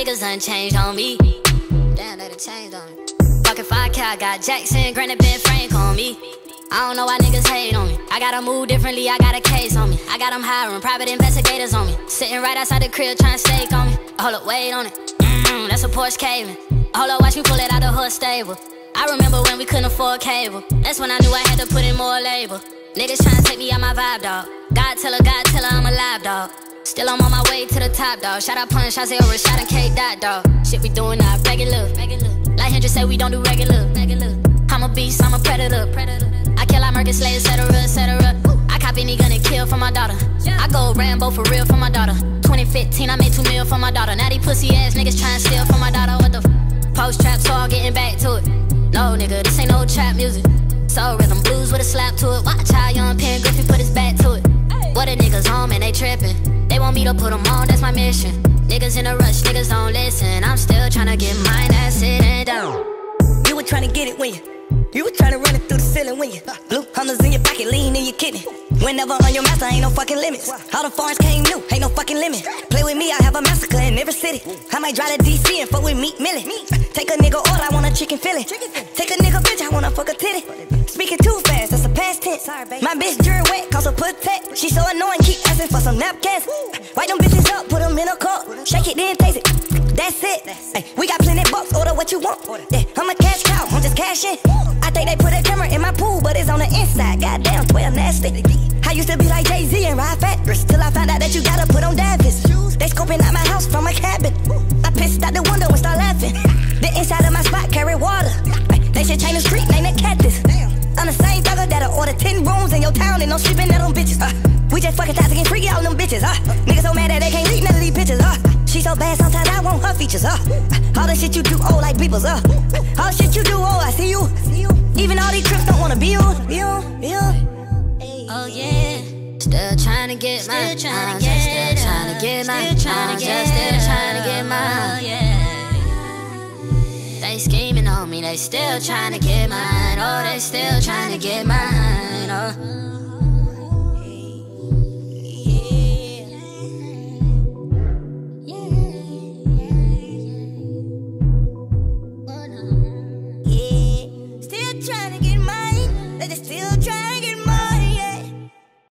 niggas unchanged on me. Damn, they done changed on me. Fucking 5K, I got Jackson, Granite, Ben Frank on me. I don't know why niggas hate on me. I gotta move differently, I got a case on me. I got them hiring private investigators on me. Sitting right outside the crib trying to stake on me. Hold up, wait on it. Mm-hmm, that's a Porsche Cayenne. Hold up, watch me pull it out the hood stable. I remember when we couldn't afford cable. That's when I knew I had to put in more labor. Niggas trying to take me out my vibe, dog. God tell her, God tell her I'm alive, dog. Still I'm on my way to the top, dog. Shout out Punch, I say over, shout out K dot, dog. Shit we doing now, regular. Like Hendrix say we don't do regular. I'm a beast, I'm a predator. I kill like Mercury, slay, etc., etc. I cop any gun and kill for my daughter. I go Rambo for real for my daughter. 2015, I made two mil for my daughter. Now these pussy ass niggas trying to steal from my daughter. What the f? Post trap, so I'm getting back to it. No, nigga, this ain't no trap music. Soul rhythm blues with a slap to it. Watch how young Ken Griffey put his back to it. What the niggas home and they trippin'. They want me to put them on, that's my mission. Niggas in a rush, niggas don't listen. I'm still tryna get mine, that's sitting down. You were tryna get it when you. You were tryna run it through the ceiling when you. Blue hummers in your pocket, lean in your kidney. Whenever on your master, ain't no fucking limits. All the foreigns came new, ain't no fucking limit. Play with me, I have a massacre in every city. I might drive to DC and fuck with Meek Millie. Take a nigga all, I want a chicken fillet. Take a nigga bitch, I wanna fuck a titty. Speaking too fast, that's a past tense. My bitch jury cause protect. She so annoying, keep asking for some napkins. Wipe them bitches up, put them in a cup. Shake it, then taste it. That's it. Ay, we got plenty bucks, order what you want. Yeah, I'm a cash cow, I'm just cashing. I think they put a camera in my pool, but it's on the inside. Goddamn, 12 nasty. I used to be like Jay Z and ride factories till I found out that you gotta put on Davis. They scoping out my house from a cabin. I pissed out the window and start laughing. The inside of my spot carry water. Your town and no sleeping at them bitches. Uh, we just fucking toxic and freaky all them bitches. Uh, niggas so mad that they can't leave none of these pictures. Uh, she so bad sometimes I want her features. Uh, all the shit you do, oh like beepers. Uh, all the shit you do, oh I see you. Even all these trips don't wanna be you. Be you, be you. Oh yeah. Still trying to get mine. Still tryna I'm get still trying to get mine. Still tryna I'm get still trying to get Oh, yeah. They scheming on me, they still trying to get mine. Oh, they still trying to get mine. Yeah. Still trying to get mine, but they still trying.